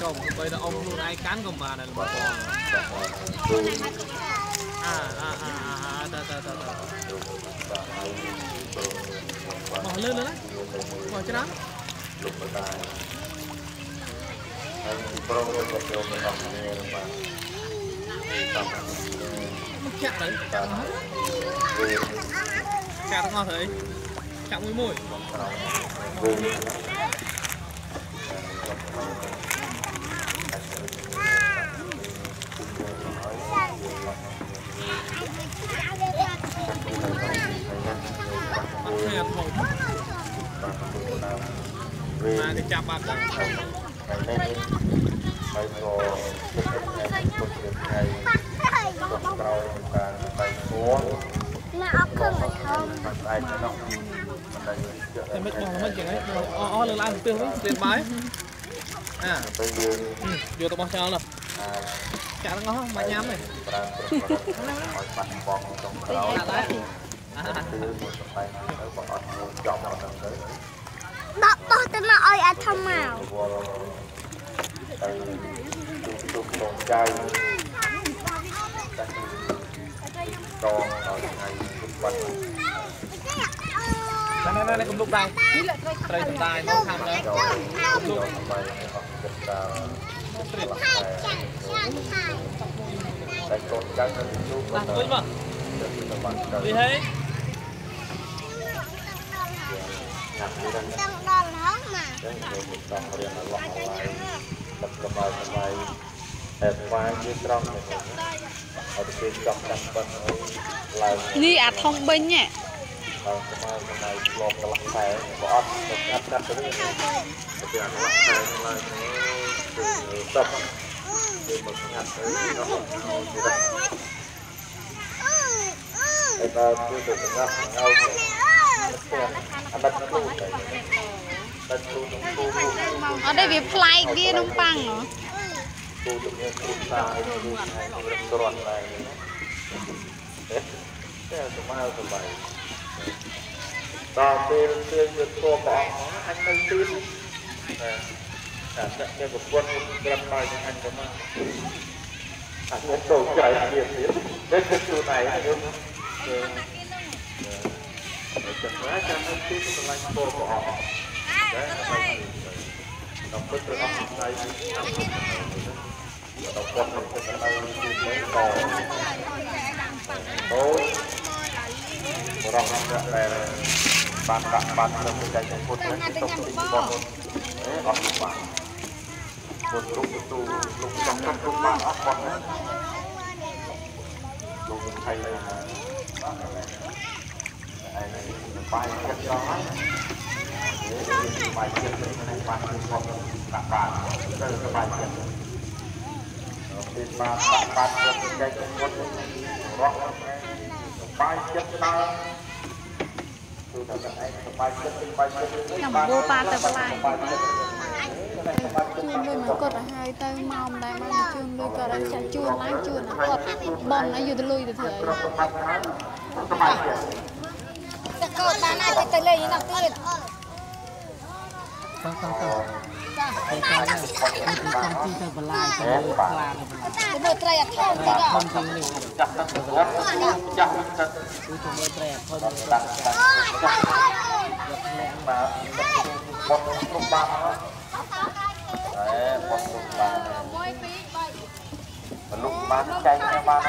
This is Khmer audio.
ចុះបីតែអ៊ំខ្លួនឯងកាន់ក៏បានដែរបងគឺអាអាអាអាតើតើតើបាទហើយព្រមបោះលឿនលឿនបោះច្រើនលោកបតាហើយព្រមទៅចូលមកដល់គ្នាបាទតាមមកចាក់ទៅចាក់អស់វាចាក់ទាំងអស់ទៅអីចាក់មួយមួយ ក្រោយវាអត់គ្នាធំវាមកគេចាប់បាត់ទៅហើយនេះហើយក៏ទឹកទឹកថ្ងៃទុកថ្ងៃទុកក្រោយការបៃគួរណាអត់ខឹងអត់ធំខាងស្អែកទៅនោះមិនដែលតែមិនបោះមិនចឹងហ៎អស់អស់លើឡើងទិសវិញស្លេតបាយអាទៅយើងយកទៅបោះចោលទៅអាចចាក់ទាំងអស់មកញ៉ាំទេប្រើប្រាស់ឲ្យបាត់បង់ក្នុងក្រោយ ដាក់ដែរអាគឺមួយសម្ដែងទៅបើអត់មួយចប់អត់ទៅទៅដកបោះទៅមកឲ្យអាចធំមកវល់ទៅទូទុកក្នុងចៅតែតងដល់ថ្ងៃពុទ្ធបាត់ណែណែណែកុំលុកដៃត្រីសំដាយមកខាំលើចូលយកទៅអស់ចិត្តតាស្រីតែកូនចៅទៅជួបដាទៅស់វិញមកទៅបាត់ទៅលីហេ ចាំដឹងដល់ហងមកចឹងយើងចង់រៀនអឡោះទឹកប្របាយប្របាយតែស្វាយជាត្រង់ទៅអត់ទេចង់ចាំបិទឡើងនេះអាធំបិញហ្នឹងដល់ស្មើស្មើឆ្លងកន្លះខែក៏អត់ទៅកាត់កាត់ទៅនេះទៅអាកន្លះខែឡើងទៅទៅទៅមកស្ងាត់ទៅទៅឯតាគឺទៅស្ងាត់ហើយទៅ អត់ទៅទៅតែទូទៅទូអត់ទេវាប្លែកវានំប៉័ងហ៎ទូទៅមានគ្រូសាឲ្យទូឲ្យរឹកទ្រាំដែរតែស្មារតីបាយដល់ពេលទាញយកធัวព្រះអង្គអញនៅទៀតតែតែតែប្រពន្ធក្រាបបាយអញក៏មកអញទៅចូលចៃទៀតទៀតតែខ្លួនឯង ខ្ញុំអឺចាំណាចាំនៅទីកន្លែងធัวព្រះអង្គតែដល់ពុទ្ធព្រះអង្គដៃដល់ពុទ្ធនឹងទៅនៅទីនេះក៏អូរងតែបានដាក់បានលើកចៃពុទ្ធទៅទីបងអេអត់បានពុទ្ធរូបទូលោកចំចំរូបបានអត់គាត់លោកថៃហើយហើយ បាយចិត្តដល់ហើយបាយចិត្តនឹងបានគាត់ដាក់បានទៅសบายចិត្តពេលបានដាក់បានទៅចែកពុទ្ធរកបាយចិត្តដល់គឺថាតែឯងសบายចិត្តសบายចិត្ត ចាំបួប៉ាទៅប្លែក ជួនលុយមកគាត់ទៅហើយទៅមកម្ដងមកជួនលុយគាត់ឲ្យចាក់ជួនឡើងជួនណាគាត់បនឲ្យយកទៅលុយទៅធ្វើអី តែកូនបានអាចទៅលេងនោះទៀតតោះតោះតោះចាទៅកាយនេះគឺកំទីទៅបន្លាយទៅខ្លាទៅបន្លាយទៅមើលត្រីអត់ធំទៀតធំជាងនេះចាស់ទៅចាស់ចាស់ទៅគឺជាមួយត្រីអត់ធំដាក់ដាក់បាទបត់ទុកបានតែបត់ទុកបាន1 2 3មនុស្សបានចែកបាន